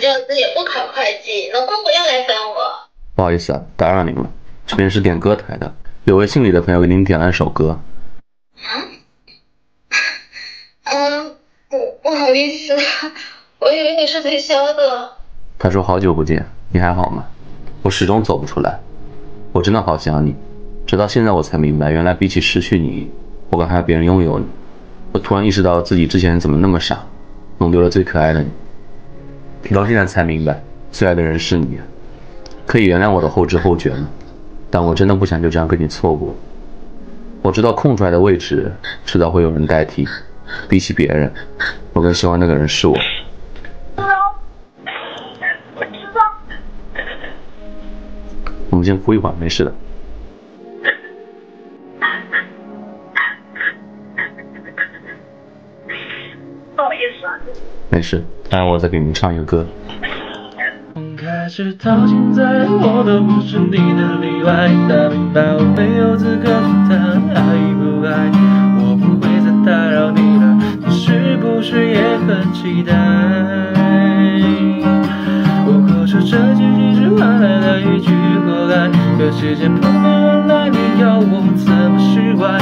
这样子也不考会计，能不能不要来烦我？不好意思啊，打扰您了。这边是点歌台的，有位姓李的朋友给您点了一首歌。啊？嗯，不不好意思，我以为你是推销的。他说好久不见，你还好吗？我始终走不出来，我真的好想你。直到现在我才明白，原来比起失去你，我更害怕别人拥有你。我突然意识到自己之前怎么那么傻，弄丢了最可爱的你。直到现在才明白，最爱的人是你。可以原谅我的后知后觉吗？但我真的不想就这样跟你错过。我知道空出来的位置，迟早会有人代替。比起别人，我更希望那个人是我。我们先哭一会儿，没事的。好意思。没事，待会我再给您唱一个歌。开始到现在，我都不是你的例外。但明白我没有资格去谈爱不爱，我不会再打扰你了。你是不是也很期待？我口说这句只是换来的一句活该，可时间扑面而来，你要我怎么释怀？